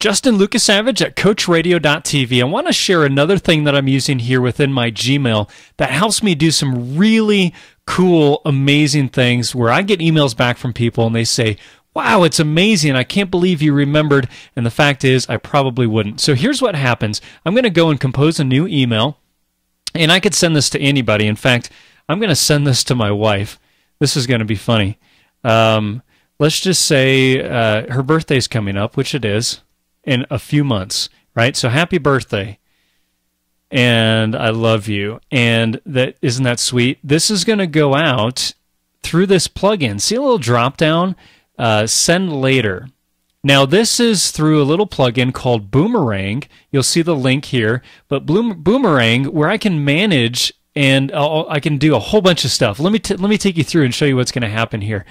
Justin Lukasavige at CoachRadio.tv. I want to share another thing that I'm using here within my Gmail that helps me do some really cool, amazing things where I get emails back from people and they say, Wow, it's amazing. I can't believe you remembered. And the fact is, I probably wouldn't. So here's what happens I'm going to go and compose a new email, and I could send this to anybody. In fact, I'm going to send this to my wife. This is going to be funny. Um, let's just say uh, her birthday's coming up, which it is in a few months, right? So happy birthday. And I love you. And that isn't that sweet? This is going to go out through this plugin. See a little drop down? Uh, send later. Now, this is through a little plugin called Boomerang. You'll see the link here. But Boomerang, where I can manage and I'll, i can do a whole bunch of stuff. Let me let me take you through and show you what's going to happen here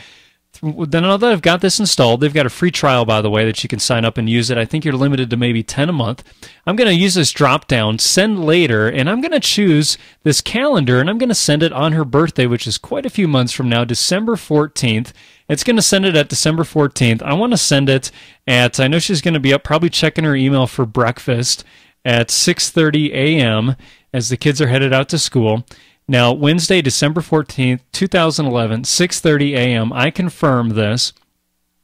then now that I've got this installed, they've got a free trial, by the way, that you can sign up and use it. I think you're limited to maybe 10 a month. I'm going to use this drop down, send later, and I'm going to choose this calendar and I'm going to send it on her birthday, which is quite a few months from now, December 14th. It's going to send it at December 14th. I want to send it at, I know she's going to be up probably checking her email for breakfast at 6.30 a.m. as the kids are headed out to school. Now, Wednesday, December 14th, 2011, 6:30 a.m. I confirm this.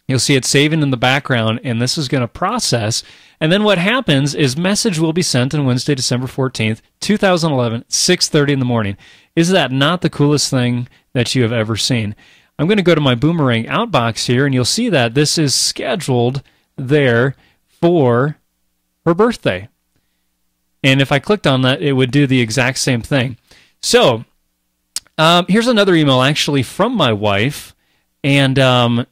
You'll see it saving in the background and this is going to process. And then what happens is message will be sent on Wednesday, December 14th, 2011, 6:30 in the morning. Is that not the coolest thing that you have ever seen? I'm going to go to my Boomerang outbox here and you'll see that this is scheduled there for her birthday. And if I clicked on that, it would do the exact same thing. So um, here's another email actually from my wife, and um,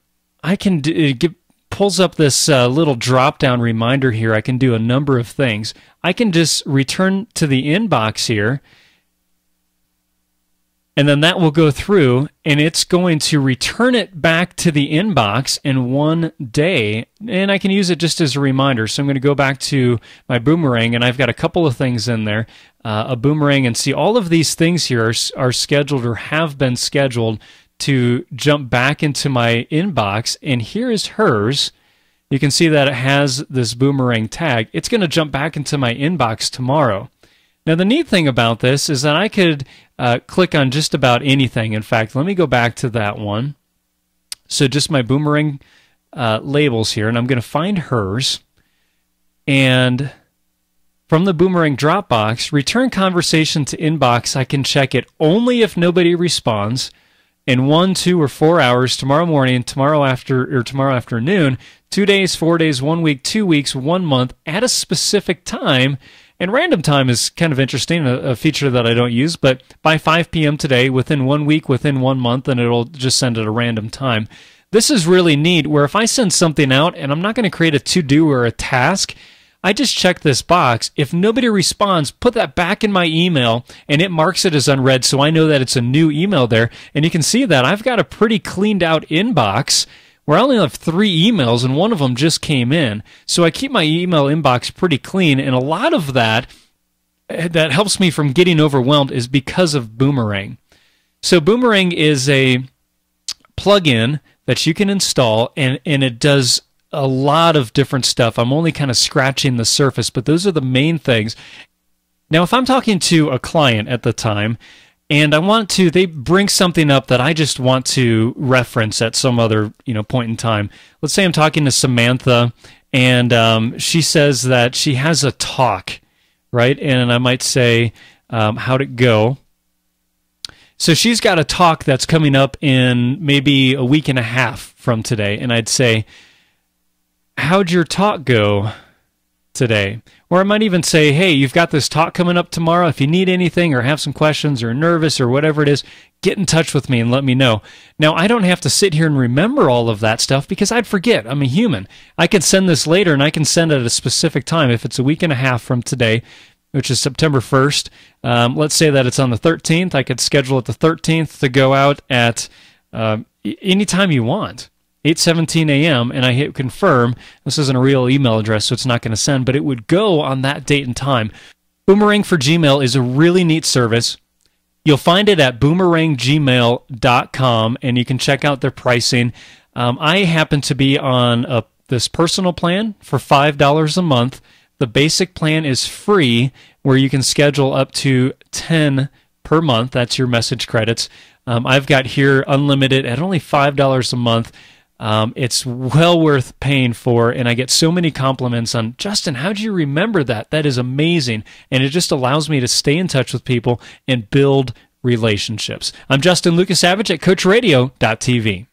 I can do, give, pulls up this uh, little drop down reminder here. I can do a number of things. I can just return to the inbox here and then that will go through and it's going to return it back to the inbox in one day. And i can use it just as a reminder. So i'm going to go back to my boomerang and i've got a couple of things in there uh, a boomerang and see all of these things here are, are scheduled or have been scheduled to jump back into my inbox. And here is hers. You can see that it has this boomerang tag. It's going to jump back into my inbox tomorrow now, the neat thing about this is that I could uh, click on just about anything. In fact, let me go back to that one. So, just my boomerang uh, labels here, and I'm going to find hers. And from the boomerang Dropbox, return conversation to inbox. I can check it only if nobody responds in one, two, or four hours tomorrow morning, tomorrow after, or tomorrow afternoon, two days, four days, one week, two weeks, one month at a specific time and random time is kind of interesting, a, a, feature that I don't use, but by 5 p.m. today, within one week, within one month, and it'll just send at a random time. This is really neat where if I send something out and I'm not going to create a to do or a task, I just check this box. If nobody responds, put that back in my email and it marks it as unread so I know that it's a new email there. And you can see that I've got a pretty cleaned out inbox where I only have three emails and one of them just came in. So I keep my email inbox pretty clean, and a lot of that that helps me from getting overwhelmed is because of Boomerang. So Boomerang is a plugin that you can install, and and it does a lot of different stuff. I'm only kind of scratching the surface, but those are the main things. Now, if I'm talking to a client at the time and I want to they bring something up that I just want to reference at some other you know point in time. Let's say I'm talking to Samantha, and um, she says that she has a talk, right? And I might say, um, "How'd it go?" So she's got a talk that's coming up in maybe a week and a half from today, and I'd say, "How'd your talk go today?" Or I might even say, hey, you've got this talk coming up tomorrow. If you need anything or have some questions or nervous or whatever it is, get in touch with me and let me know. Now, I don't have to sit here and remember all of that stuff because I'd forget. I'm a human. I can send this later and I can send it at a specific time. If it's a week and a half from today, which is September 1st, um, let's say that it's on the 13th, I could schedule it the 13th to go out at uh, any time you want. 8:17 a.m. and I hit confirm. This isn't a real email address, so it's not going to send, but it would go on that date and time. Boomerang for Gmail is a really neat service. You'll find it at boomeranggmail.com, and you can check out their pricing. Um, I happen to be on a this personal plan for $5 a month. The basic plan is free, where you can schedule up to 10 per month. That's your message credits. Um, I've got here unlimited at only $5 a month. Um, it's well worth paying for, and I get so many compliments on Justin. How do you remember that? That is amazing, and it just allows me to stay in touch with people and build relationships. I'm Justin Lukasavige at CoachRadio.tv.